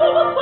Oh,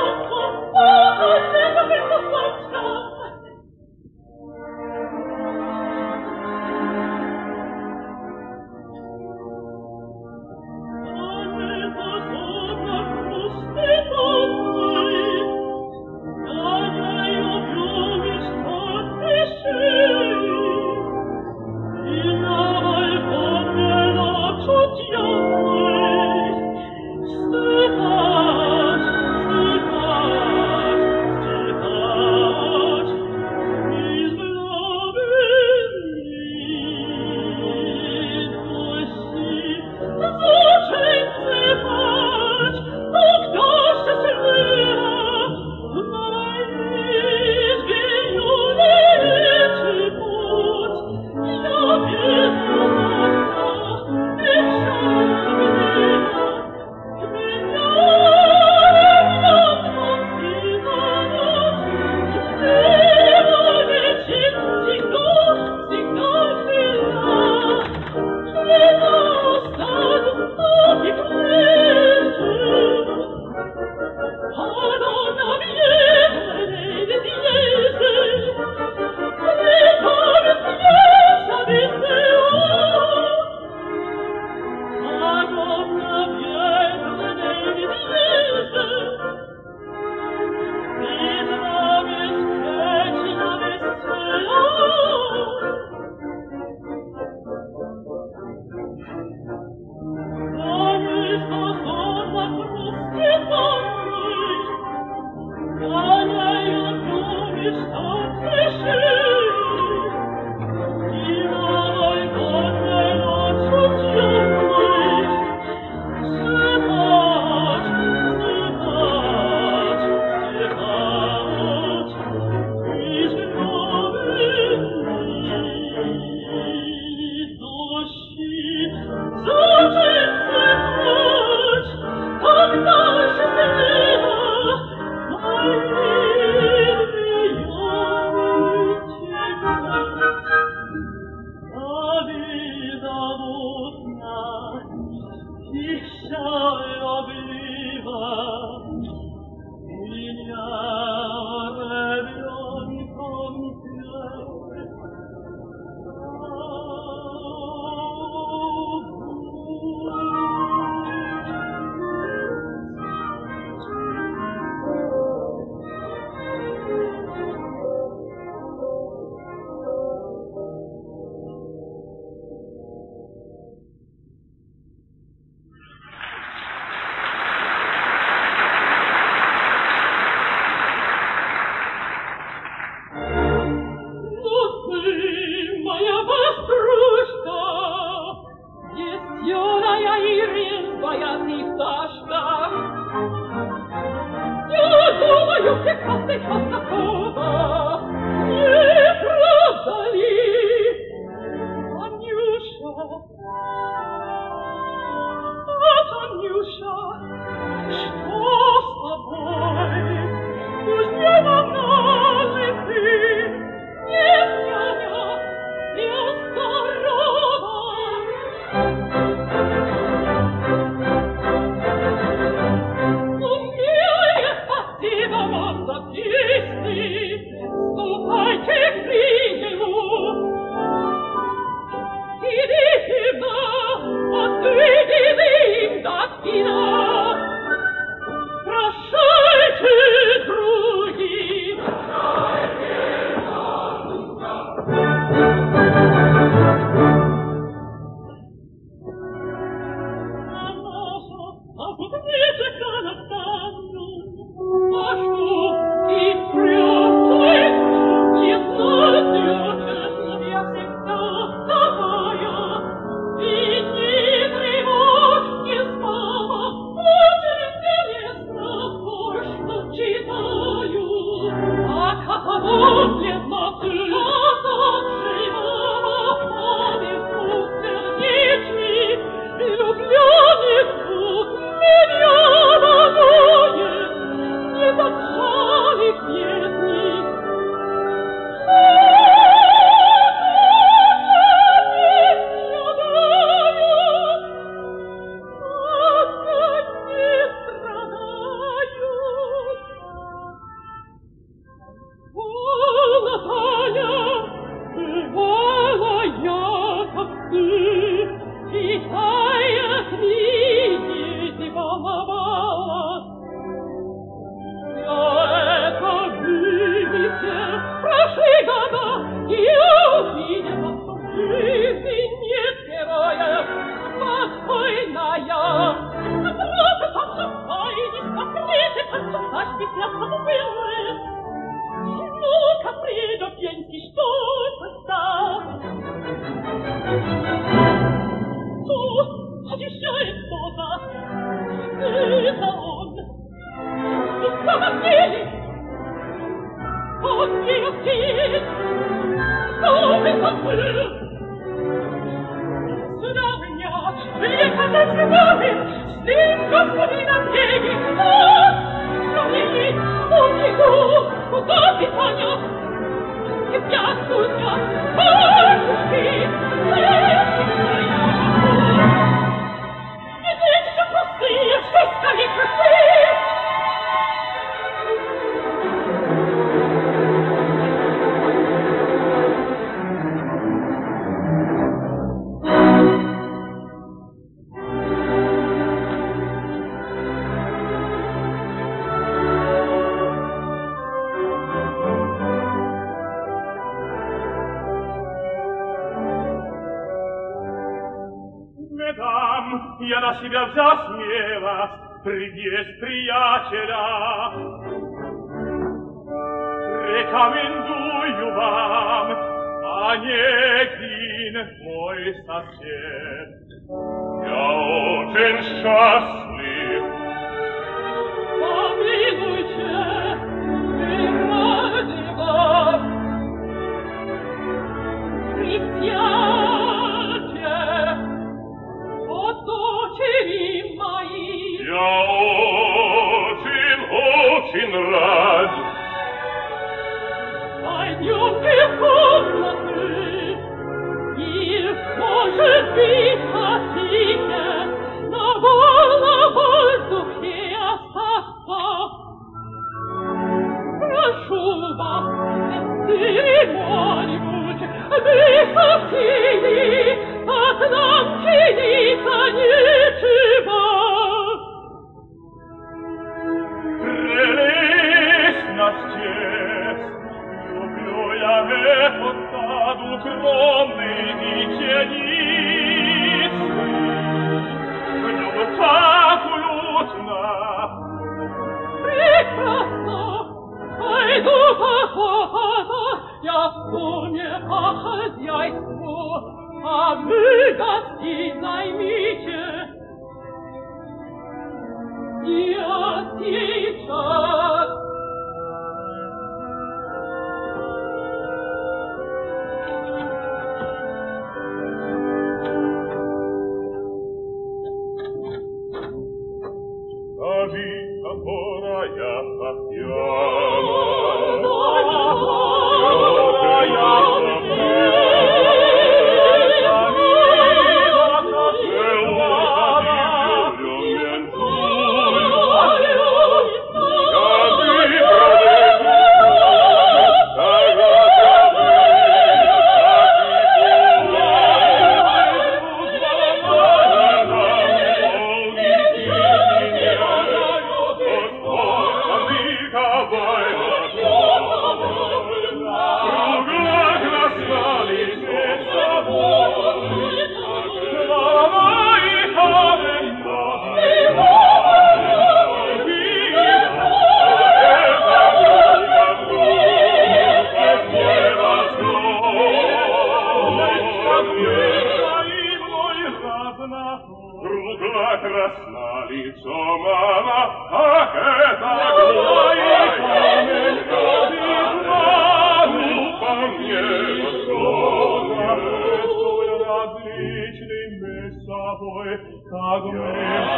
voi, tagum et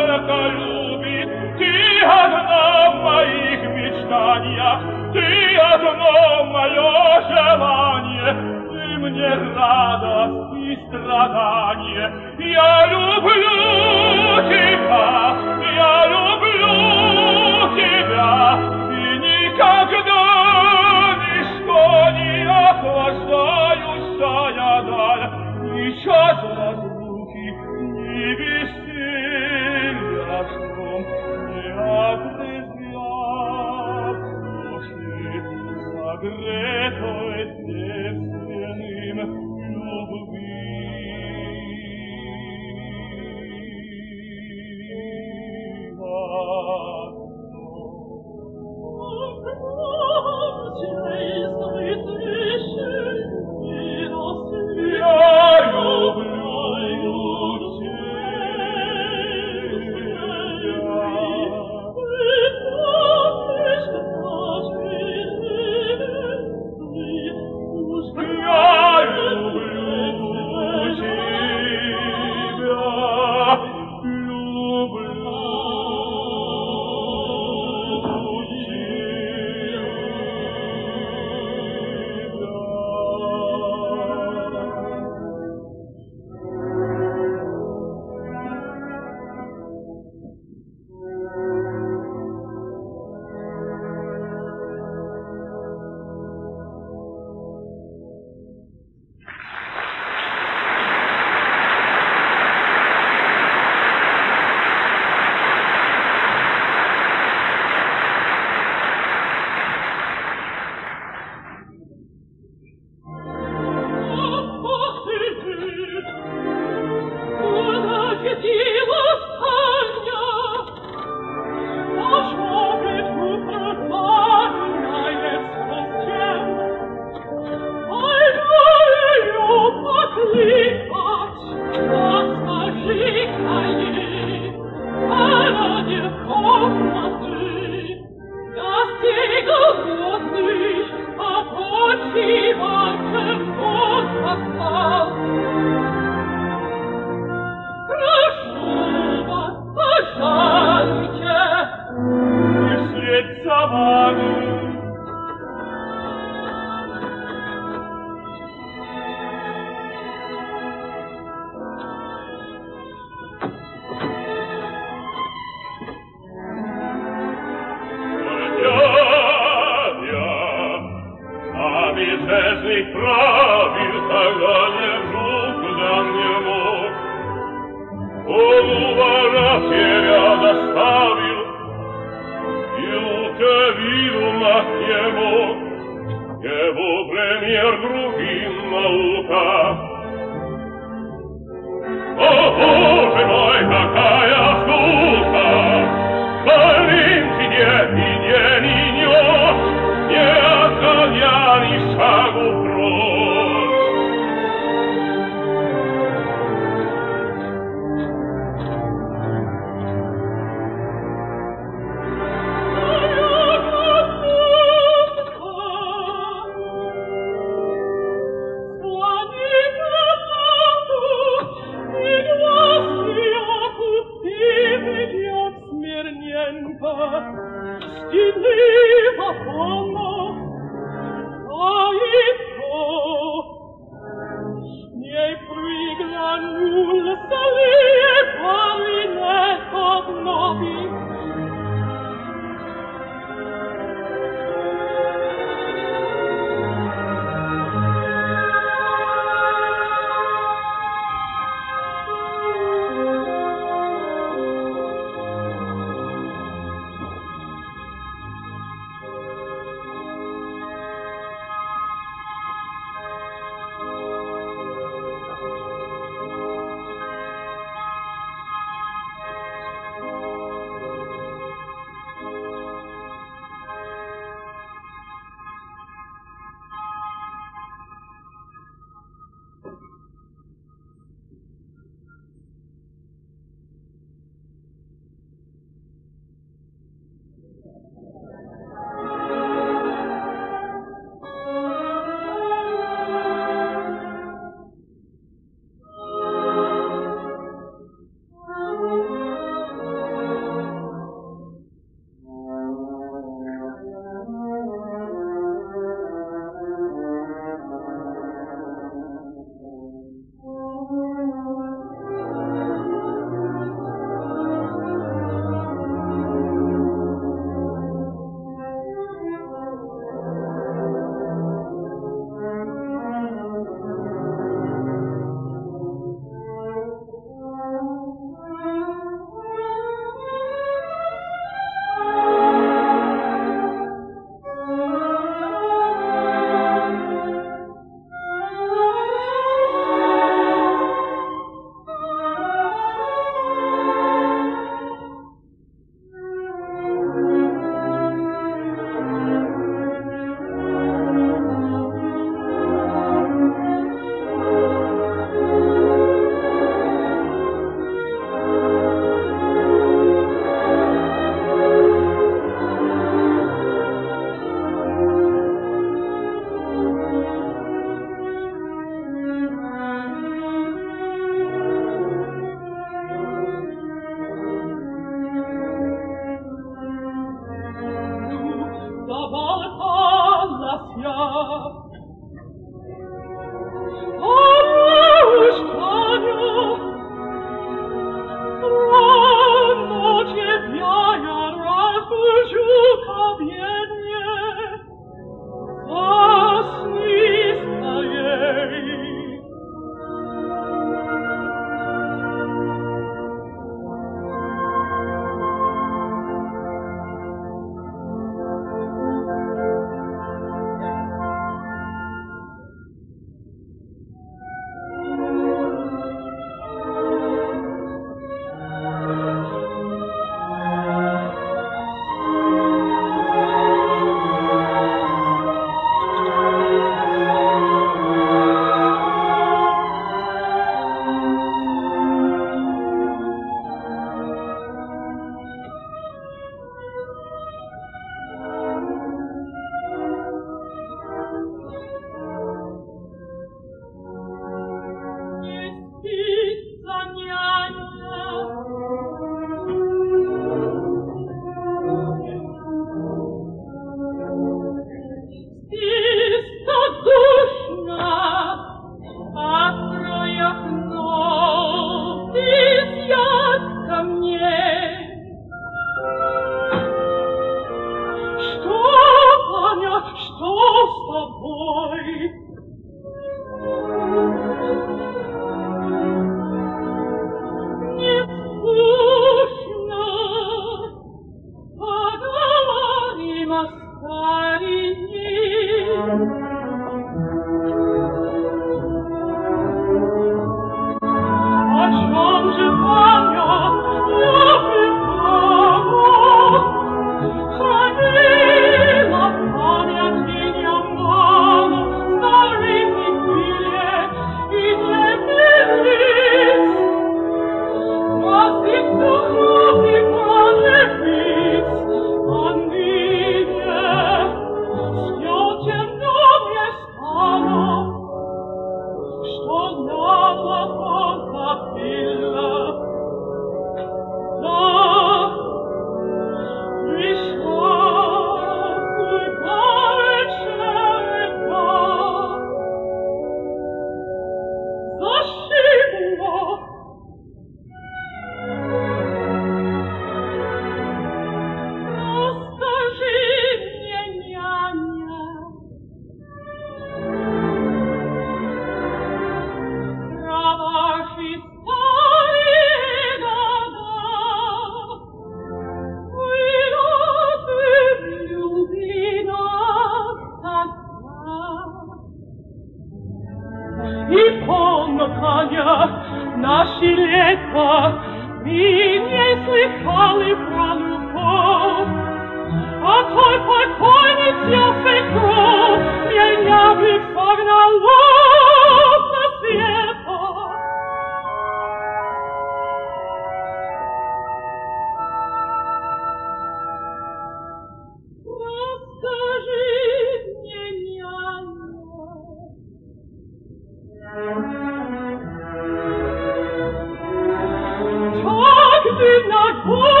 did not want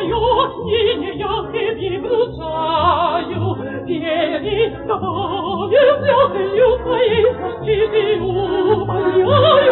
Io, io, io, io, io, io, io, io, io, io, io, io, io, io, io, io, io, io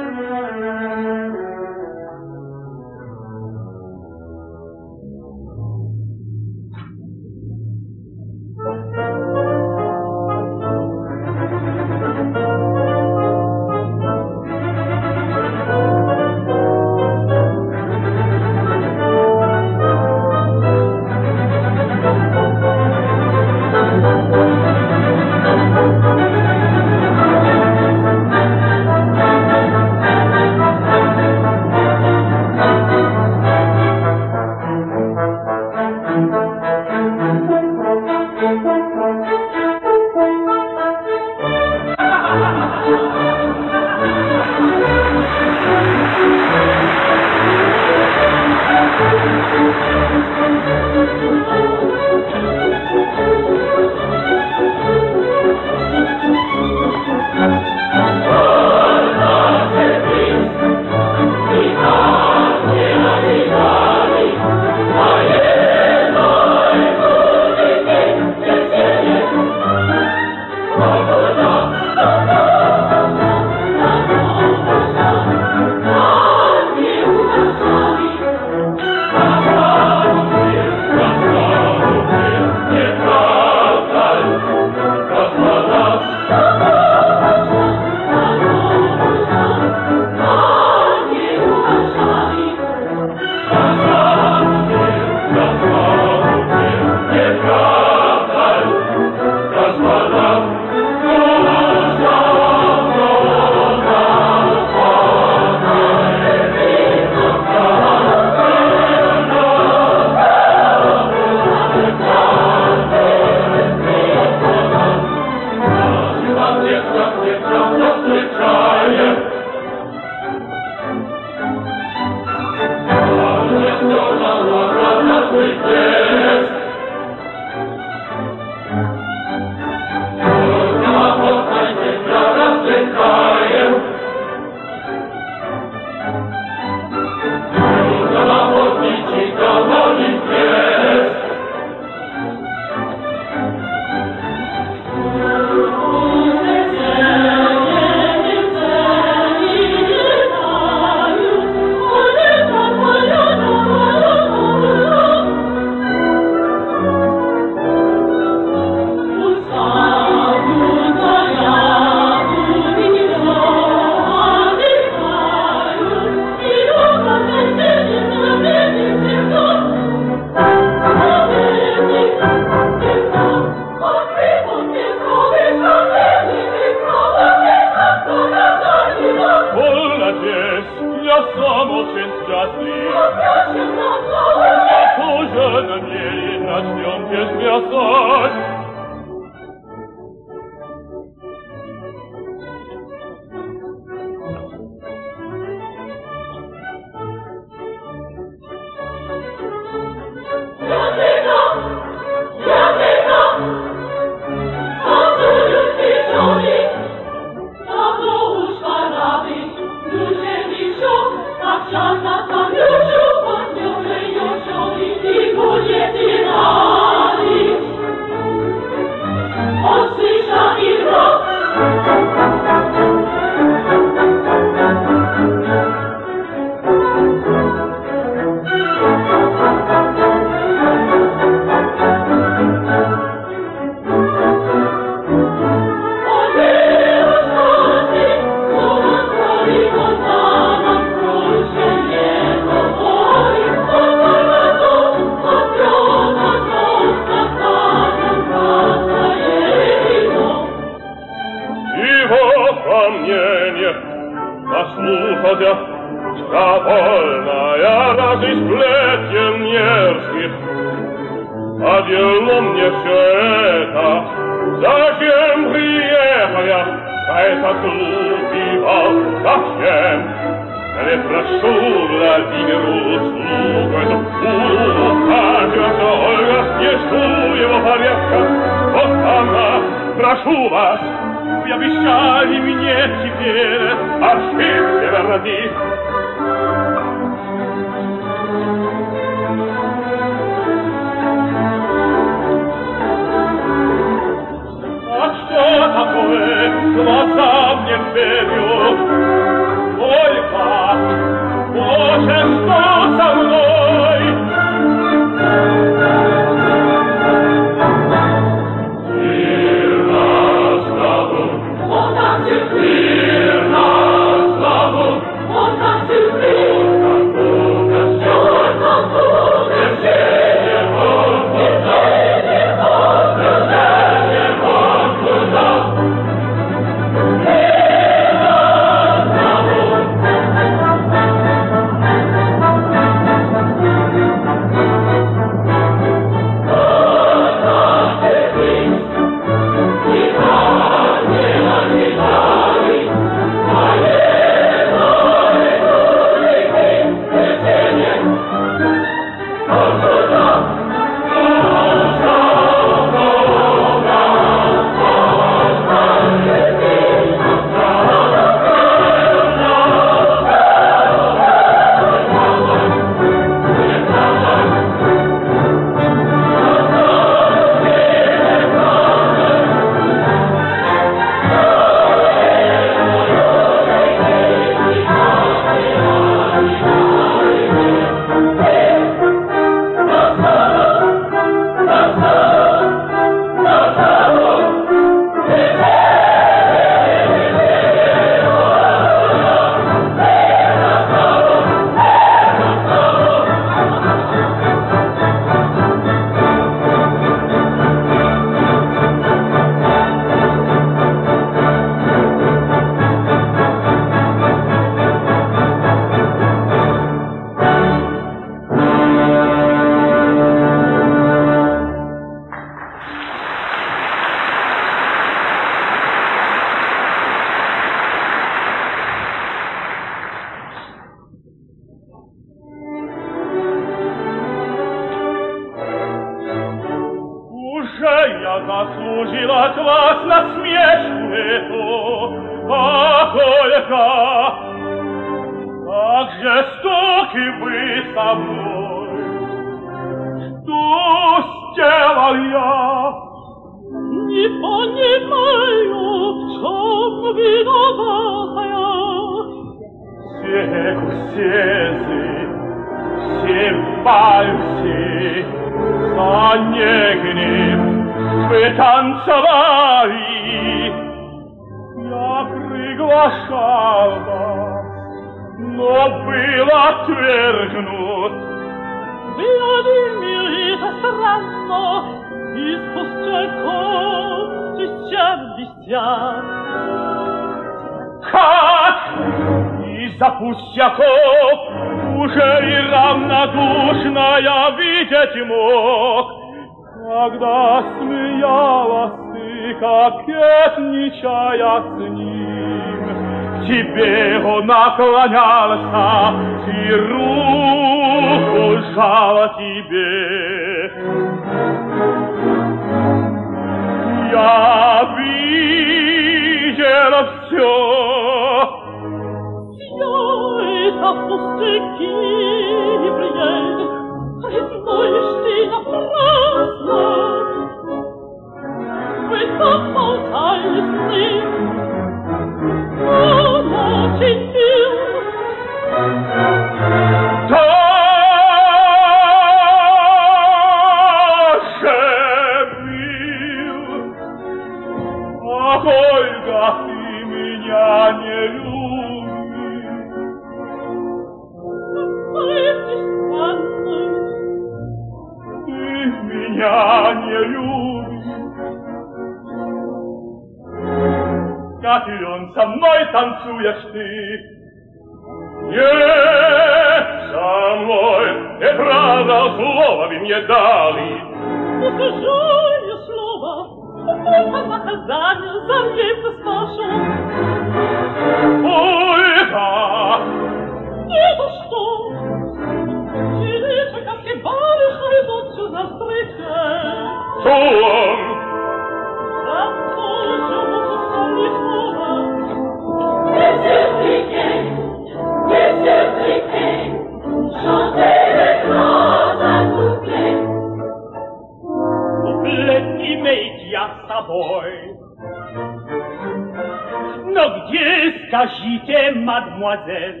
mademoiselle,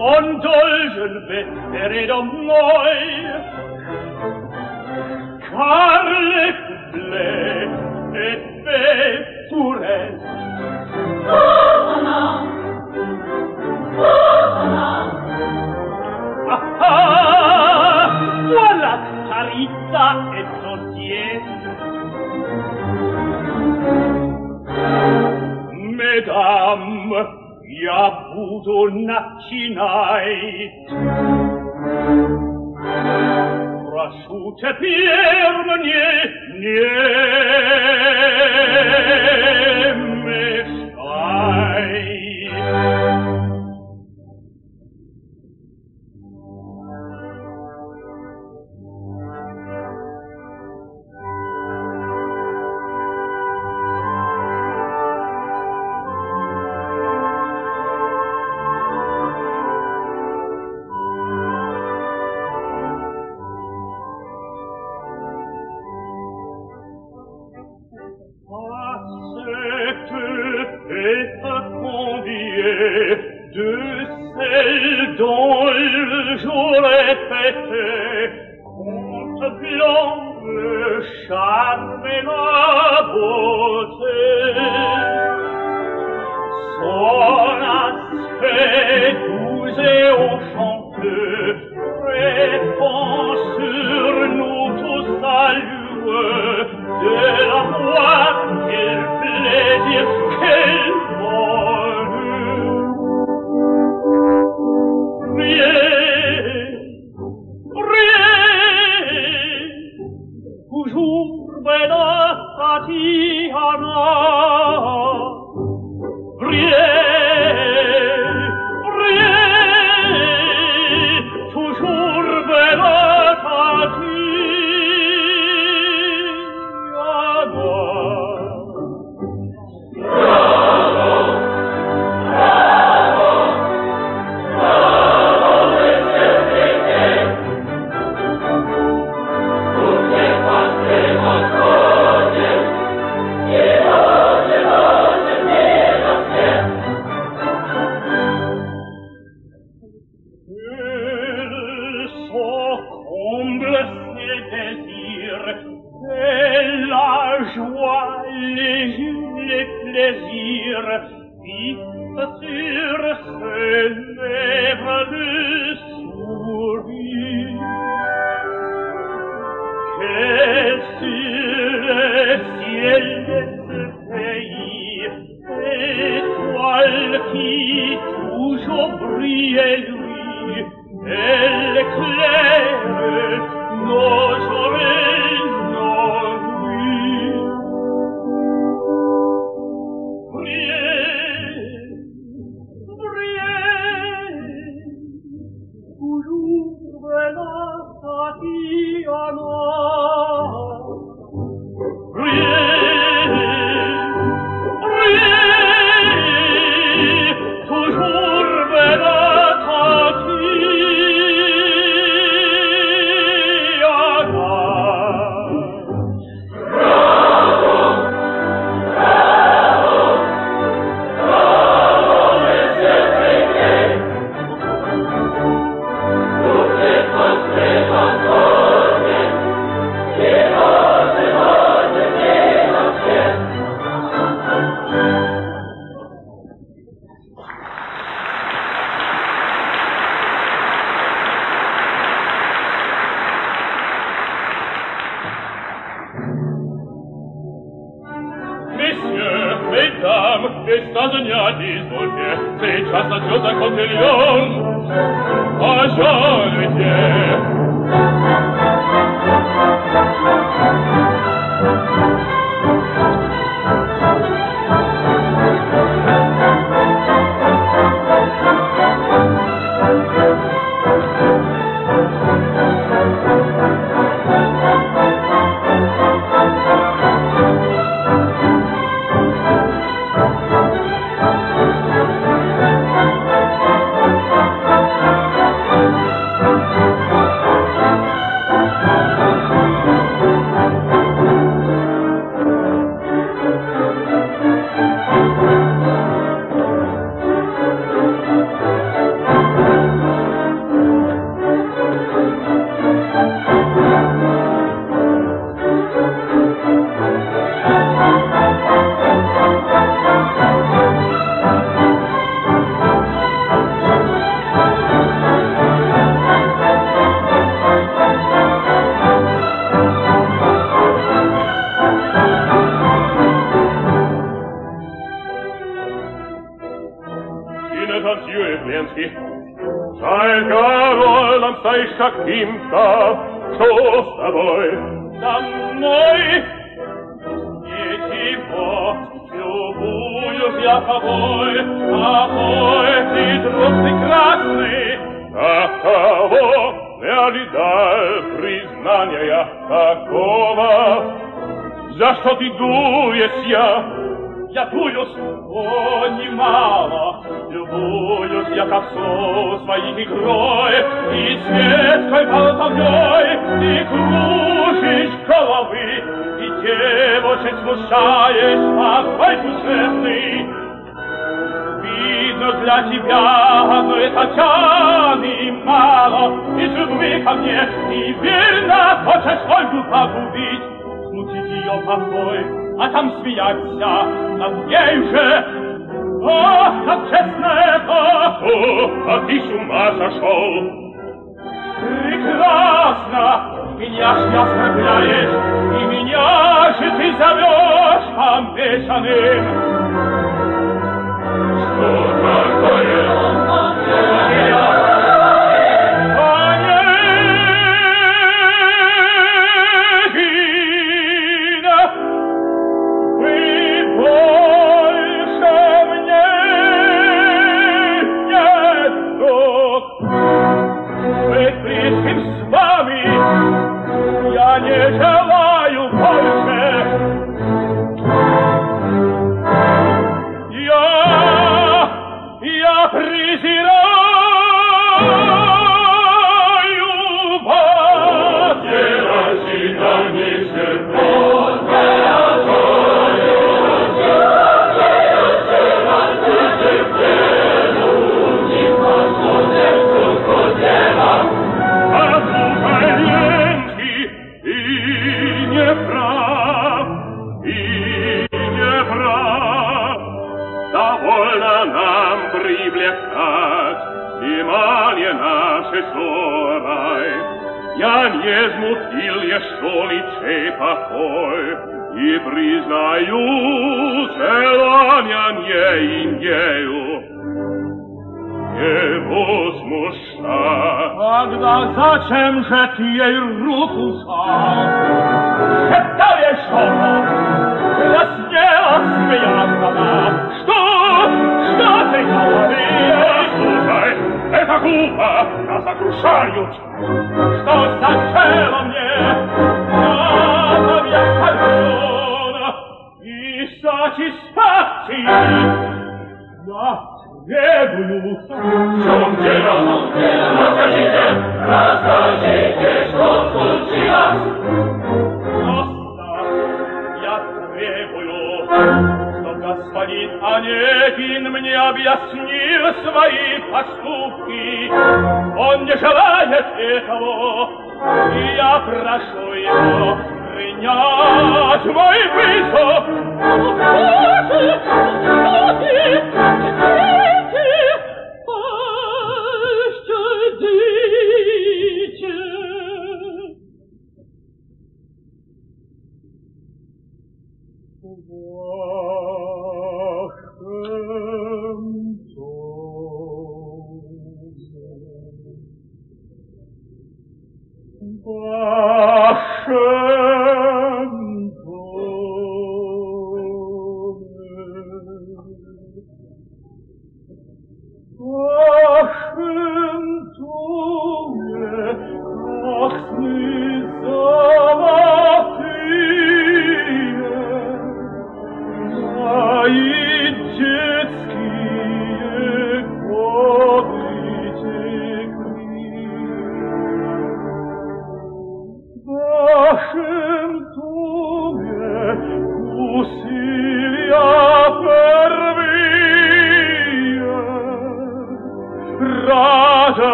en dol je ne vais faire moi, car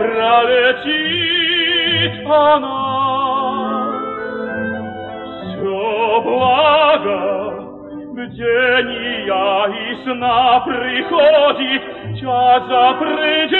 пролетит она. Все blaga, бдения isna сна приходит, час запредел.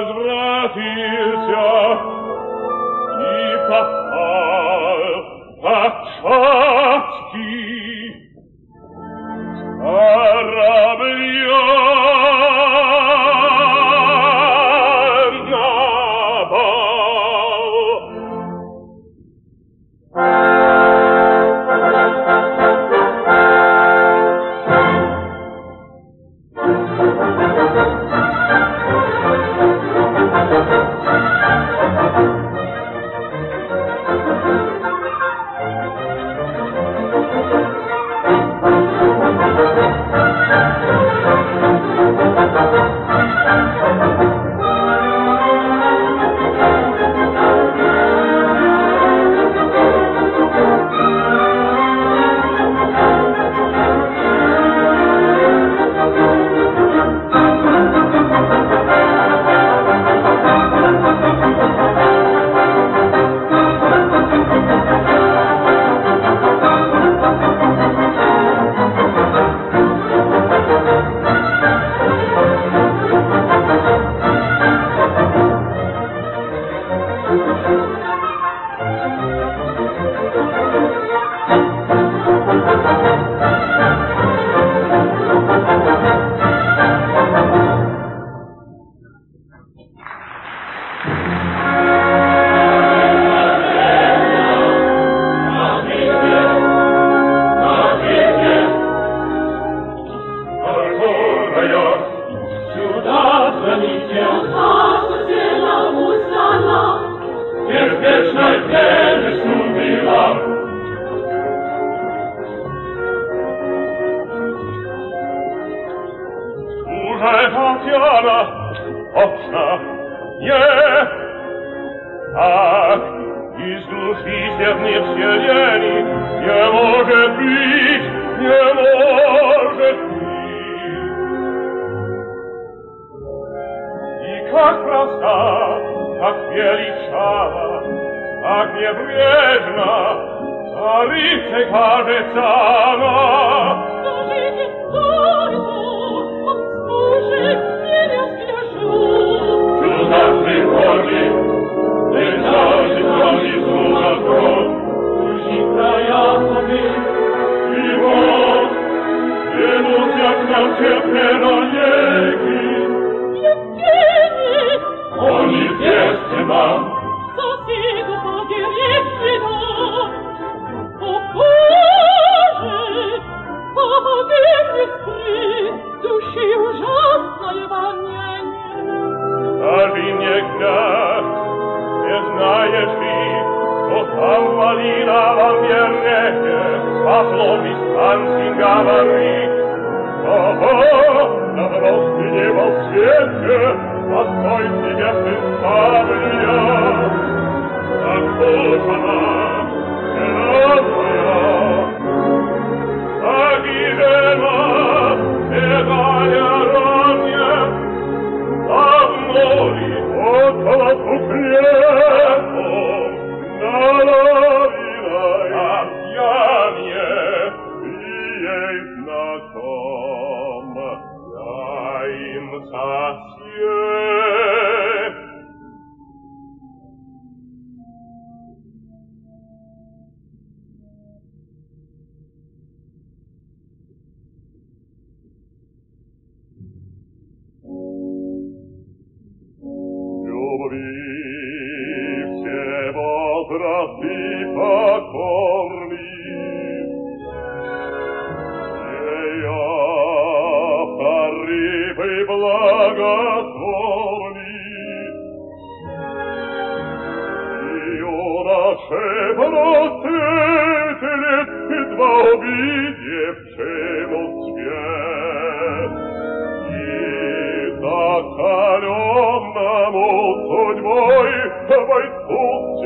возвратился и попал по-царски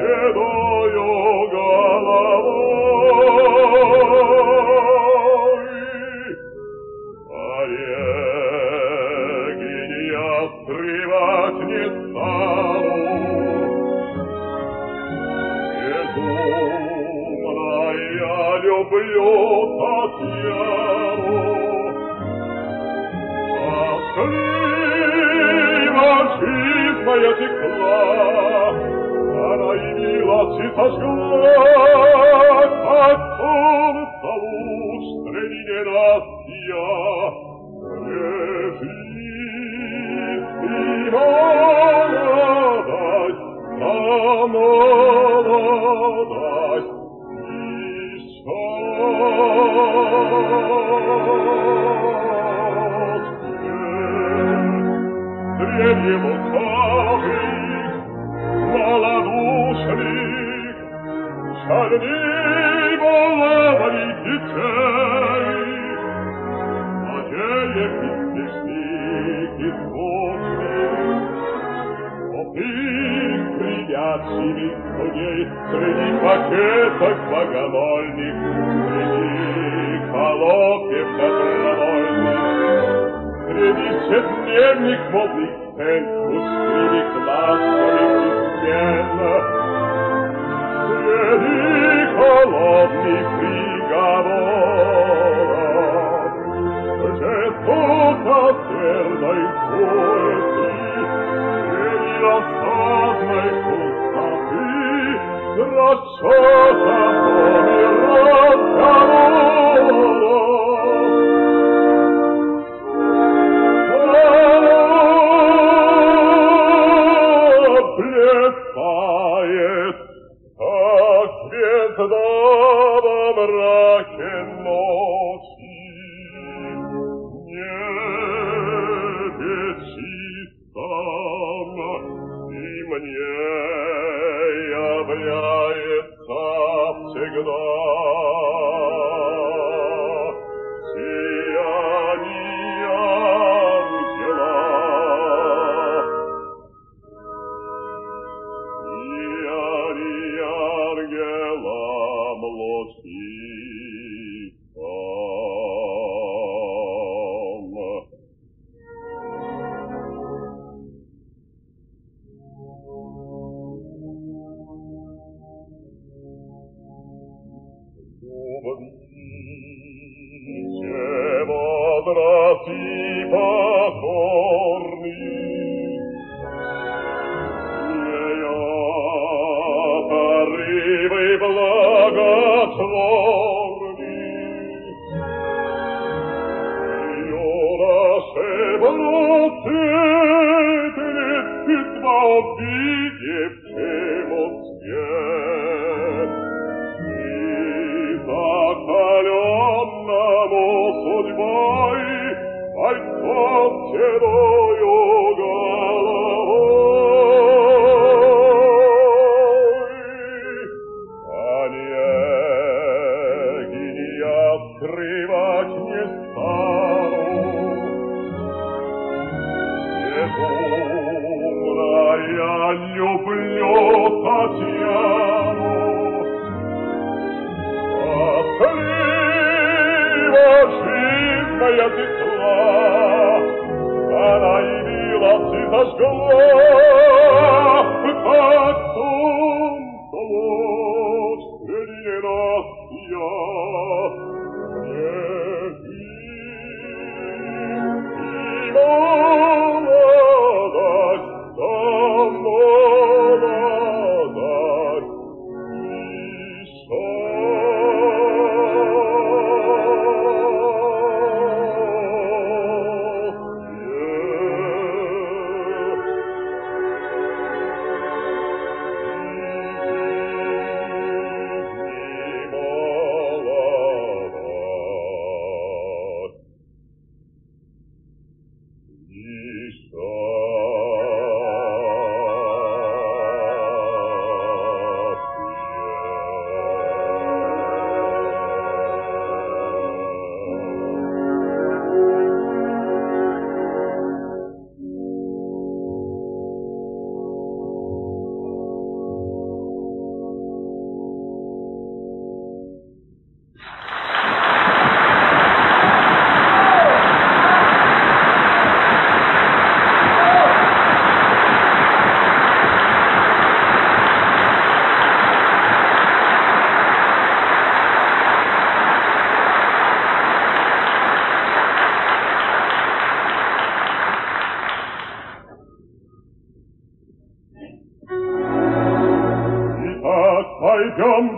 credo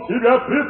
тебя при